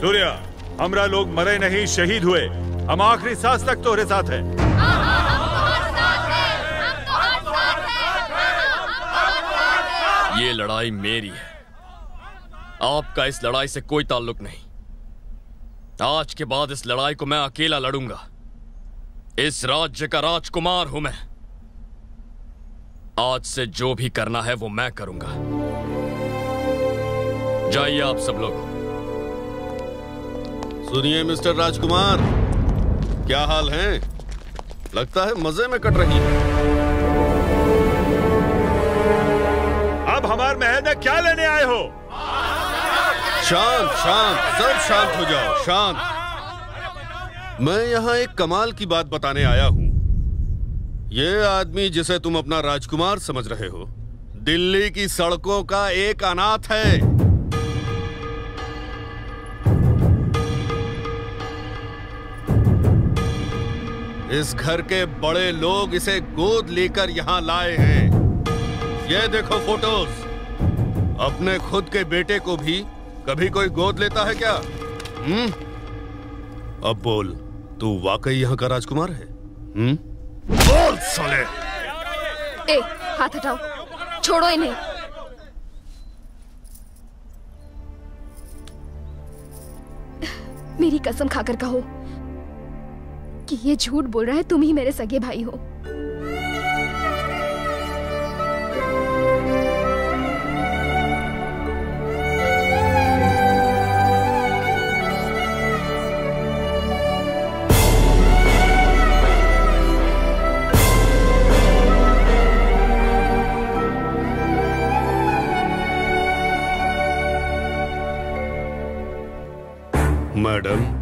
सूर्या, हमरा लोग मरे नहीं, शहीद हुए। हम आखिरी सांस तक तोहरे साथ हैं। ये लड़ाई मेरी है। आपका इस लड़ाई से कोई ताल्लुक नहीं। आज के बाद इस लड़ाई को मैं अकेला लड़ूँगा। इस राज्य का राजकुमार हूँ मैं। आज से जो भी करना है वो मैं करूँगा। जाइए आप सब लोग। सुनिए मिस्टर राजकुमार। क्या हाल है? लगता है मज़े में कट रही है। अब हमारे महल में क्या लेने आए हो? शांत शांत सब शांत हो जाओ शांत। मैं यहाँ एक कमाल की बात बताने आया हूँ। ये आदमी जिसे तुम अपना राजकुमार समझ रहे हो दिल्ली की सड़कों का एक अनाथ है। इस घर के बड़े लोग इसे गोद लेकर यहाँ लाए हैं। ये देखो फ़ोटोज़। अपने खुद के बेटे को भी कभी कोई गोद लेता है क्या? हम्म? अब बोल, तू वाकई यहाँ का राजकुमार है? हम्म? बोल साले ए, हाथ हटाओ। छोड़ो इन्हें। मेरी कसम खाकर कहो। कि ये झूठ बोल रहा है तुम ही मेरे सगे भाई हो। मैडम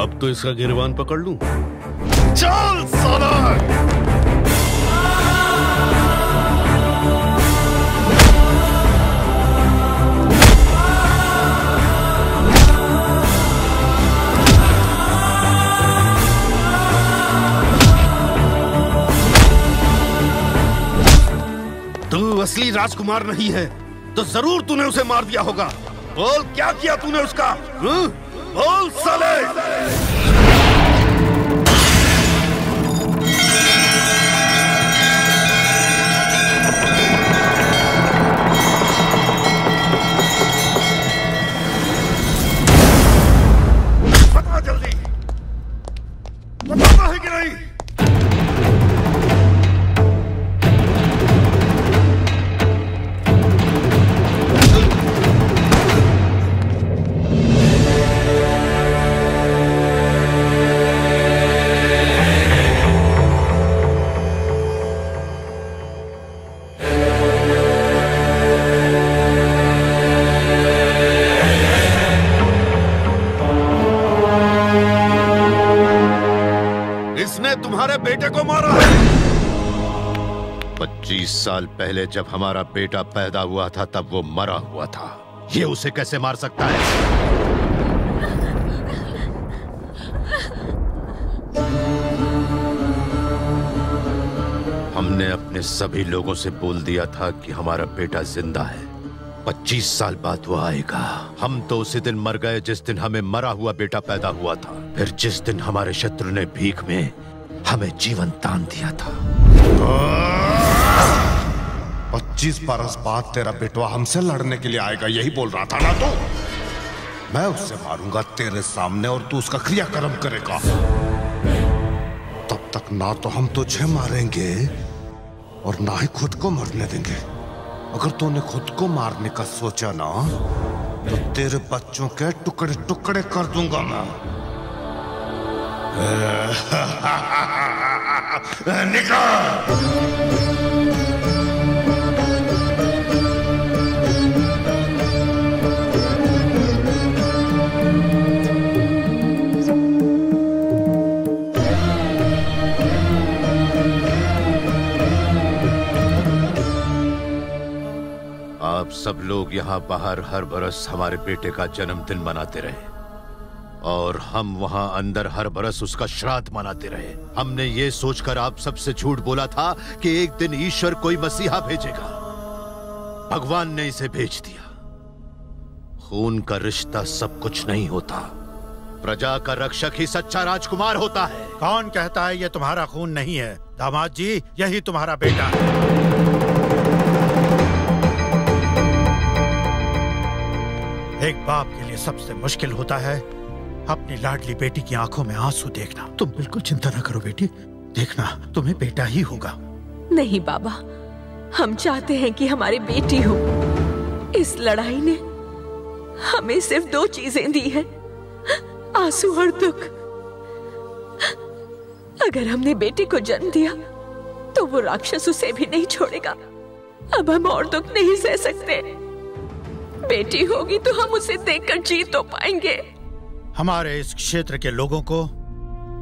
अब तो इसका गिरवान पकड़ लूँ। चल साला तू असली राजकुमार नहीं है तो ज़रूर तूने उसे मार दिया होगा। बोल, क्या किया तूने उसका? हं? बोल साले। इसने तुम्हारे बेटे को मारा। है पच्चीस साल पहले जब हमारा बेटा पैदा हुआ था, तब वो मरा हुआ था। ये उसे कैसे मार सकता है? हमने अपने सभी लोगों से बोल दिया था कि हमारा बेटा ज़िंदा है। पच्चीस साल बाद वो आएगा। हम तो उसी दिन मर गए जिस दिन हमें मरा हुआ बेटा पैदा हुआ था। फिर जिस दिन हमारे शत्रु ने भीख में हमें जीवन दान दिया था। पच्चीस बरस बाद तेरा बेटवा हमसे लड़ने के लिए आएगा, यही बोल रहा था ना तू? मैं उससे मारूँगा तेरे सामने और तू उसका क्रियाक्रम करेगा। तब तक ना तो हम तुझे मारेंगे और ना ही खुद को मरने देंगे। अगर तूने खुद को मारने का सोचा ना तो तेरे बच्चों के टुकड़े टुकड़े कर दूँगा मैं। निकल! सब लोग यहाँ बाहर हर बरस हमारे बेटे का जन्मदिन मनाते रहे। और हम वहाँ अंदर हर बरस उसका श्राद्ध मनाते रहे। हमने ये सोचकर आप सबसे झूठ बोला था कि एक दिन ईश्वर कोई मसीहा भेजेगा। भगवान ने इसे भेज दिया। खून का रिश्ता सब कुछ नहीं होता। प्रजा का रक्षक ही सच्चा राजकुमार होता है। कौन कहता है ये तुम्हारा खून नहीं है? दामाद जी, यही तुम्हारा बेटा है। एक बाप के लिए सबसे मुश्किल होता है अपनी लाडली बेटी की आँखों में आँसू देखना। तुम बिल्कुल चिंता न करो बेटी, देखना तुम्हें बेटा ही होगा। नहीं बाबा, हम चाहते हैं कि हमारी बेटी हो। इस लड़ाई ने हमें सिर्फ़ दो चीज़ें दी है, आँसू और दुख। अगर हमने बेटी को जन्म दिया तो वो राक्षस उसे भी नहीं छोड़ेगा। अब हम और दुख नहीं सह सकते। बेटी होगी तो हम उसे देखकर जीत तो पाएँगे। हमारे इस क्षेत्र के लोगों को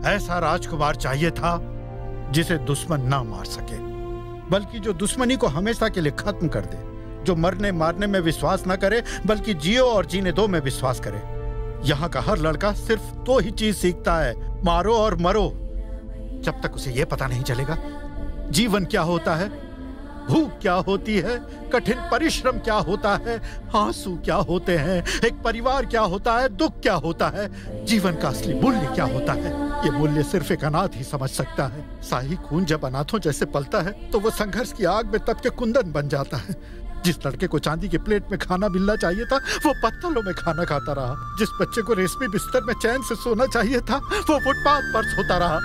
ऐसा राजकुमार चाहिए था जिसे दुश्मन ना मार सके, बल्कि जो दुश्मनी को हमेशा के लिए खत्म कर दे, जो मरने मारने में विश्वास न करे, बल्कि जियो और जीने दो में विश्वास करे। यहाँ का हर लड़का सिर्फ़ दो ही चीज़ सीखता है, मारो और मरो। जब तक उसे यह पता नहीं चलेगा, जीवन क्या होता है भूख क्या होती है? कठिन परिश्रम क्या होता है? आँसू क्या होते हैं? एक परिवार क्या होता है? दुख क्या होता है? जीवन का असली मूल्य क्या होता है? ये मूल्य सिर्फ़ एक अनाथ ही समझ सकता है। शाही खून जब अनाथों जैसे पलता है तो वो संघर्ष की आग में तब के कुंदन बन जाता है। जिस लड़के को चांदी के प्लेट में खाना मिलना चाहिए था, वो पत्तलों में खाना खाता रहा। जिस बच्चे को रेशमी बिस्तर में चैन से सोना चाहिए था, वो फुटपाथ पर सोता रहा।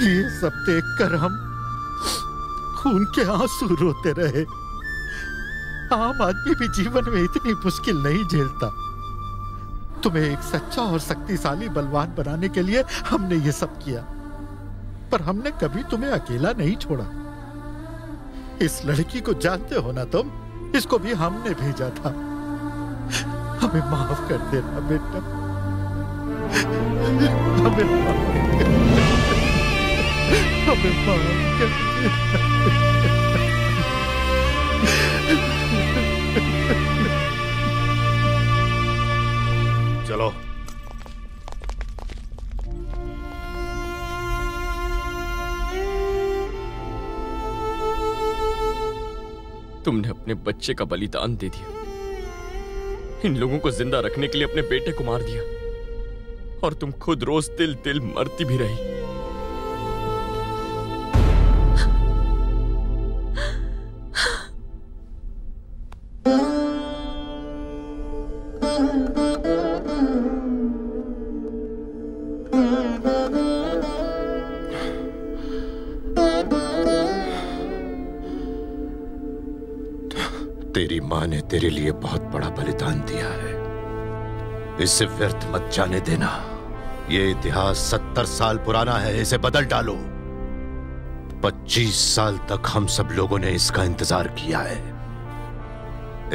ये सब देखकर हम खून के आँसू रोते रहे। आम आदमी भी जीवन में इतनी मुश्किल नहीं झेलता। तुम्हें एक सच्चा और शक्तिशाली बलवान बनाने के लिए हमने ये सब किया। पर हमने कभी तुम्हें अकेला नहीं छोड़ा। इस लड़की को जानते हो ना तुम? इसको भी हमने भेजा था। हमें माफ़ कर देना, बेटा। हमें माफ़ कर देना। हमें माफ़ कर देना। चलो तुमने अपने बच्चे का बलिदान दे दिया। इन लोगों को ज़िंदा रखने के लिए अपने बेटे को मार दिया। और तुम खुद रोज तिल तिल मरती भी रही। तेरी लिए बहुत बड़ा बलिदान दिया है। इसे व्यर्थ मत जाने देना। ये इतिहास सत्तर साल पुराना है, इसे बदल डालो। पच्चीस साल तक हम सब लोगों ने इसका इंतज़ार किया है।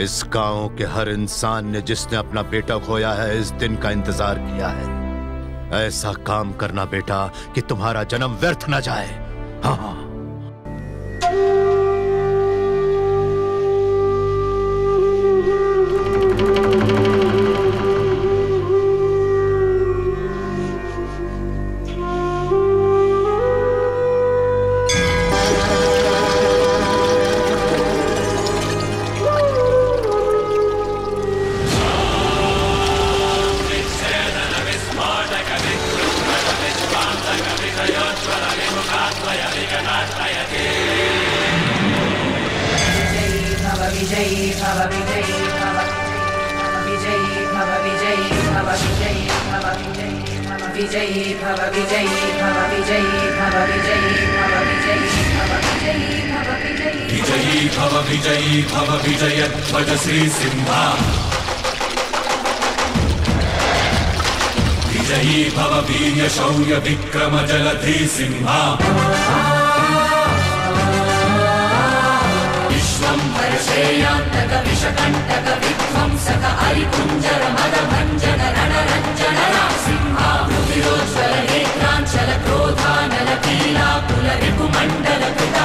इस गाँव के हर इंसान ने जिसने अपना बेटा खोया है, इस दिन का इंतज़ार किया है। ऐसा काम करना बेटा कि तुम्हारा जन्म व्यर्थ ना जाए। हाँ भव विजयी भव विजयी भव विजयी भव विजयी भव विजयी भव विजयी भव विजयी विजयी भव विजयी भव विजयध्वज श्रीसिंहा विजयी भव भीयशौर्य विक्रम जलध्रीसिंहांशेयं प्रतिशिकंस हरिपुञ्जन रणरञ्जन కరుపు మండల కృత